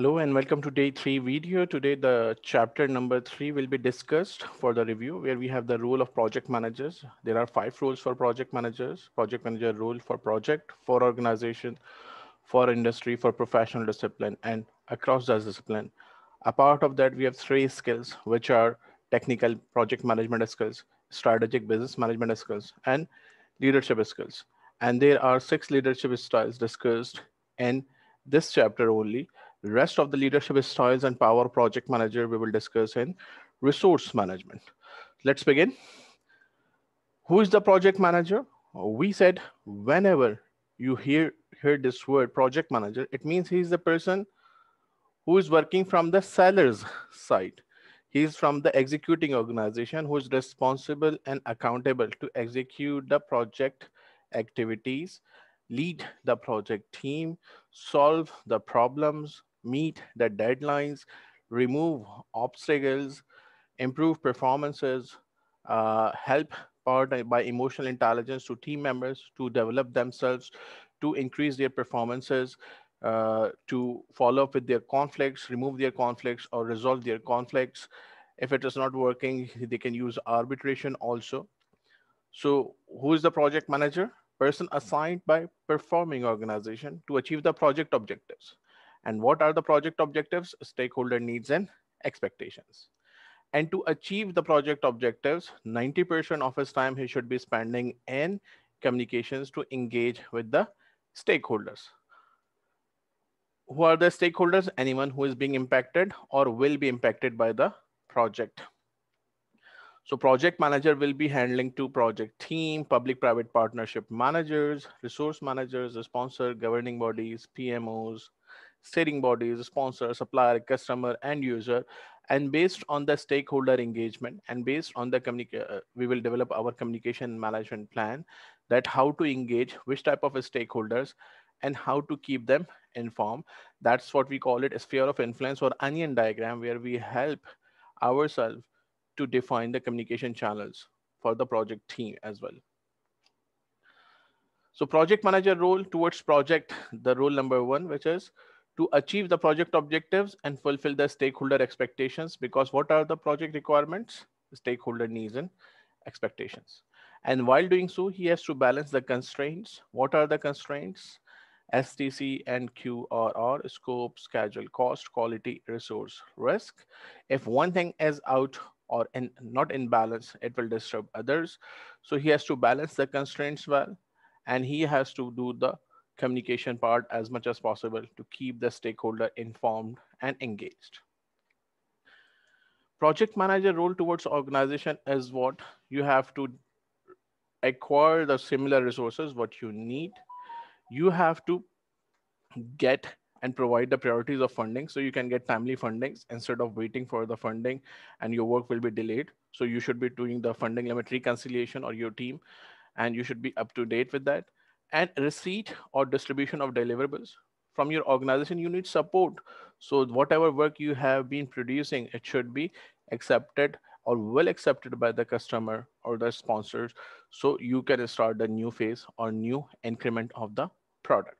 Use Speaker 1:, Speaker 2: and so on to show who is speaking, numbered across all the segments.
Speaker 1: Hello and welcome to day three video. Today, the chapter number three will be discussed for the review where we have the role of project managers. There are five roles for project managers, project manager role for project, for organization, for industry, for professional discipline and across the discipline. A part of that, we have three skills, which are technical project management skills, strategic business management skills, and leadership skills. And there are six leadership styles discussed in this chapter only the rest of the leadership styles and power project manager we will discuss in resource management. Let's begin. Who is the project manager? We said whenever you hear, hear this word project manager, it means he's the person who is working from the seller's side. He's from the executing organization who is responsible and accountable to execute the project activities, lead the project team, solve the problems, meet the deadlines, remove obstacles, improve performances, uh, help by emotional intelligence to team members to develop themselves, to increase their performances, uh, to follow up with their conflicts, remove their conflicts, or resolve their conflicts. If it is not working, they can use arbitration also. So who is the project manager? Person assigned by performing organization to achieve the project objectives. And what are the project objectives? Stakeholder needs and expectations. And to achieve the project objectives, 90% of his time he should be spending in communications to engage with the stakeholders. Who are the stakeholders? Anyone who is being impacted or will be impacted by the project. So project manager will be handling two project team, public-private partnership managers, resource managers, sponsor, governing bodies, PMOs, steering bodies, sponsor, supplier, customer, and user. And based on the stakeholder engagement and based on the communication, uh, we will develop our communication management plan that how to engage which type of stakeholders and how to keep them informed. That's what we call it a sphere of influence or onion diagram where we help ourselves to define the communication channels for the project team as well. So project manager role towards project, the role number one, which is to achieve the project objectives and fulfill the stakeholder expectations because what are the project requirements? Stakeholder needs and expectations. And while doing so, he has to balance the constraints. What are the constraints? STC and QRR, scope, schedule, cost, quality, resource, risk. If one thing is out or in, not in balance, it will disturb others. So he has to balance the constraints well, and he has to do the communication part as much as possible to keep the stakeholder informed and engaged. Project manager role towards organization is what you have to acquire the similar resources, what you need. You have to get and provide the priorities of funding so you can get timely fundings instead of waiting for the funding and your work will be delayed. So you should be doing the funding limit reconciliation or your team and you should be up to date with that and receipt or distribution of deliverables from your organization you need support. So whatever work you have been producing it should be accepted or well accepted by the customer or the sponsors. So you can start the new phase or new increment of the product.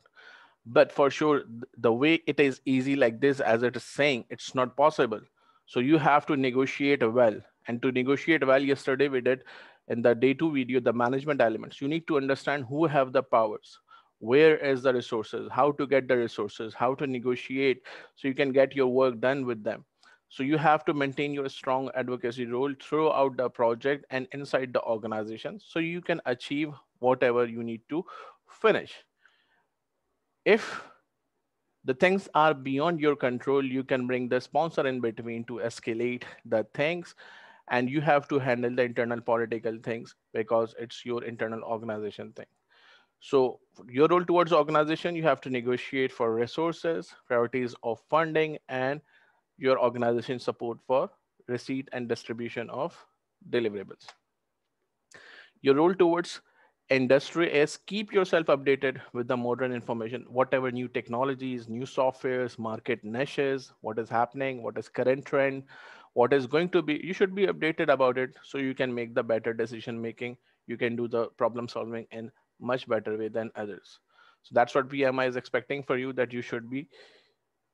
Speaker 1: But for sure the way it is easy like this as it is saying it's not possible. So you have to negotiate well. And to negotiate well yesterday we did in the day two video, the management elements, you need to understand who have the powers, where is the resources, how to get the resources, how to negotiate so you can get your work done with them. So you have to maintain your strong advocacy role throughout the project and inside the organization so you can achieve whatever you need to finish. If the things are beyond your control, you can bring the sponsor in between to escalate the things and you have to handle the internal political things because it's your internal organization thing. So your role towards organization you have to negotiate for resources priorities of funding and your organization support for receipt and distribution of deliverables. Your role towards industry is keep yourself updated with the modern information whatever new technologies new softwares market niches what is happening what is current trend what is going to be you should be updated about it so you can make the better decision making you can do the problem solving in much better way than others so that's what pmi is expecting for you that you should be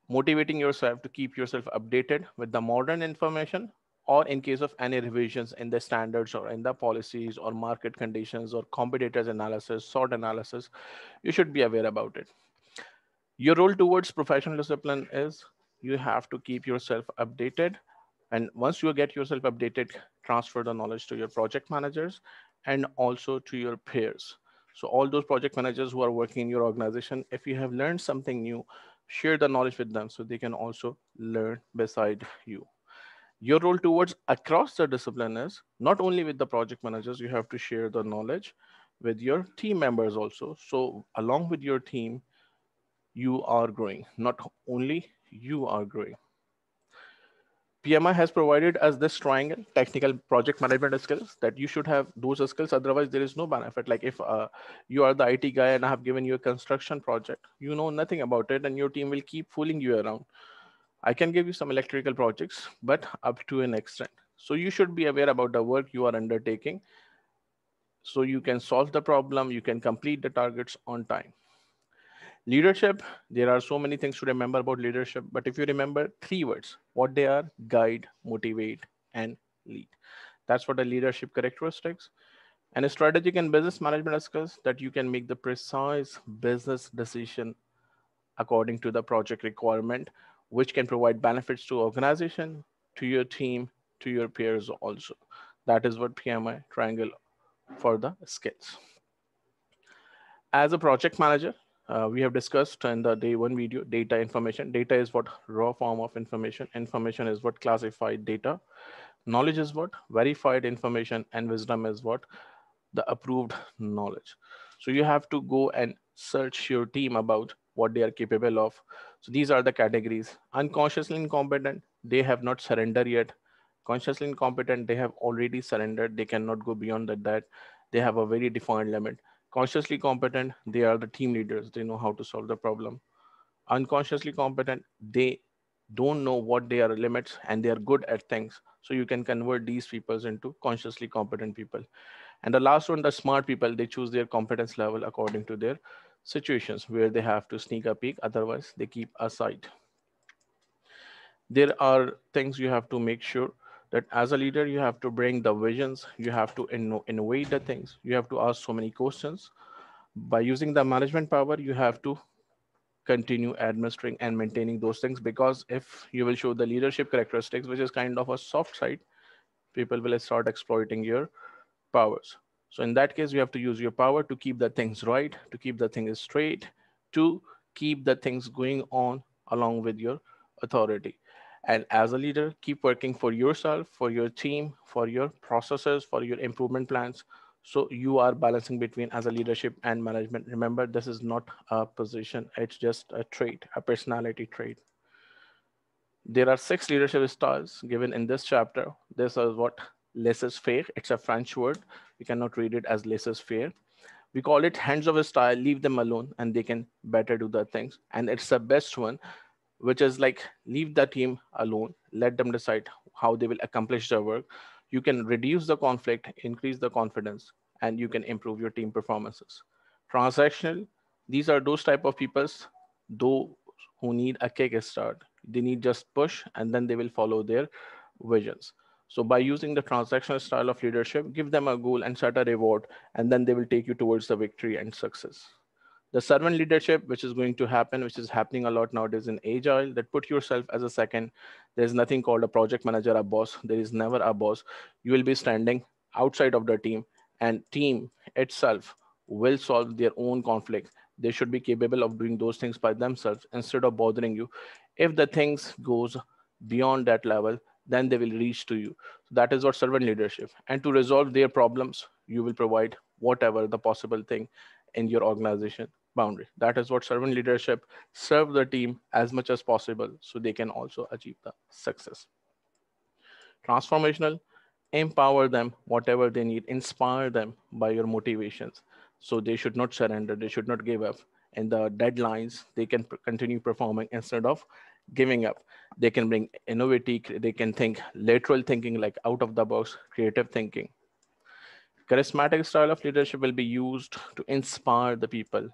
Speaker 1: motivating yourself to keep yourself updated with the modern information or in case of any revisions in the standards or in the policies or market conditions or competitors analysis, SWOT analysis, you should be aware about it. Your role towards professional discipline is you have to keep yourself updated. And once you get yourself updated, transfer the knowledge to your project managers and also to your peers. So all those project managers who are working in your organization, if you have learned something new, share the knowledge with them so they can also learn beside you. Your role towards across the discipline is not only with the project managers, you have to share the knowledge with your team members also. So along with your team, you are growing, not only you are growing. PMI has provided us this triangle, technical project management skills that you should have those skills. Otherwise, there is no benefit. Like if uh, you are the IT guy and I have given you a construction project, you know nothing about it and your team will keep fooling you around. I can give you some electrical projects, but up to an extent. So you should be aware about the work you are undertaking. So you can solve the problem, you can complete the targets on time. Leadership, there are so many things to remember about leadership, but if you remember three words, what they are, guide, motivate, and lead. That's what the leadership characteristics. And a strategic and business management skills that you can make the precise business decision according to the project requirement, which can provide benefits to organization, to your team, to your peers also. That is what PMI triangle for the skills. As a project manager, uh, we have discussed in the day one video, data information. Data is what raw form of information. Information is what classified data. Knowledge is what verified information and wisdom is what the approved knowledge. So you have to go and search your team about what they are capable of. So these are the categories. Unconsciously incompetent, they have not surrendered yet. Consciously incompetent, they have already surrendered. They cannot go beyond that. that. They have a very defined limit consciously competent they are the team leaders. They know how to solve the problem. Unconsciously competent they don't know what their limits and they are good at things. So you can convert these people into consciously competent people. And the last one the smart people they choose their competence level according to their situations where they have to sneak a peek. Otherwise they keep aside there are things you have to make sure that as a leader, you have to bring the visions, you have to inno innovate the things, you have to ask so many questions. By using the management power, you have to continue administering and maintaining those things because if you will show the leadership characteristics, which is kind of a soft side, people will start exploiting your powers. So in that case, you have to use your power to keep the things right, to keep the things straight, to keep the things going on along with your authority. And as a leader, keep working for yourself, for your team, for your processes, for your improvement plans. So you are balancing between as a leadership and management. Remember, this is not a position. It's just a trait, a personality trait. There are six leadership styles given in this chapter. This is what laissez-faire. It's a French word. We cannot read it as laissez-faire. We call it hands of a style, leave them alone and they can better do the things. And it's the best one which is like leave the team alone, let them decide how they will accomplish their work. You can reduce the conflict, increase the confidence, and you can improve your team performances. Transactional, these are those type of peoples, though who need a kickstart. They need just push and then they will follow their visions. So by using the transactional style of leadership, give them a goal and set a reward, and then they will take you towards the victory and success the servant leadership which is going to happen which is happening a lot nowadays in agile that put yourself as a second. There's nothing called a project manager a boss. There is never a boss. You will be standing outside of the team and team itself will solve their own conflicts they should be capable of doing those things by themselves instead of bothering you. If the things goes beyond that level then they will reach to you. That is what servant leadership. And to resolve their problems you will provide whatever the possible thing in your organization boundary. That is what servant leadership serve the team as much as possible so they can also achieve the success. Transformational, empower them whatever they need, inspire them by your motivations. So they should not surrender, they should not give up. And the deadlines, they can continue performing instead of giving up. They can bring innovative, they can think lateral thinking, like out of the box, creative thinking. Charismatic style of leadership will be used to inspire the people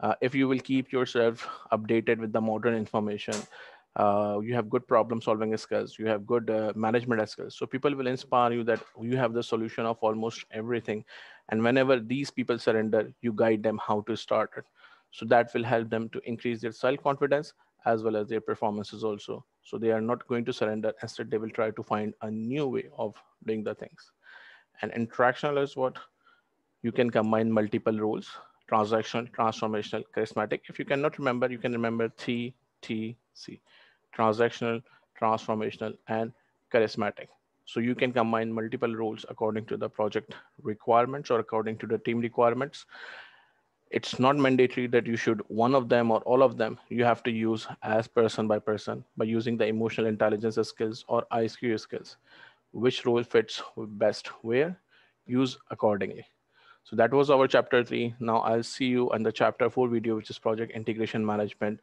Speaker 1: uh, if you will keep yourself updated with the modern information, uh, you have good problem solving skills, you have good uh, management skills. So people will inspire you that you have the solution of almost everything. And whenever these people surrender, you guide them how to start it. So that will help them to increase their self-confidence as well as their performances also. So they are not going to surrender. Instead, they will try to find a new way of doing the things. And interactional is what? You can combine multiple roles, transactional, transformational, charismatic. If you cannot remember, you can remember TTC, transactional, transformational, and charismatic. So you can combine multiple roles according to the project requirements or according to the team requirements. It's not mandatory that you should one of them or all of them. You have to use as person by person by using the emotional intelligence skills or ISQ skills which role fits best where use accordingly. So that was our chapter three. Now i'll see you on the chapter four video which is project integration management.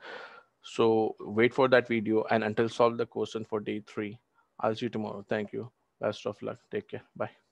Speaker 1: So wait for that video and until solve the question for day three i'll see you tomorrow. Thank you. Best of luck. Take care. Bye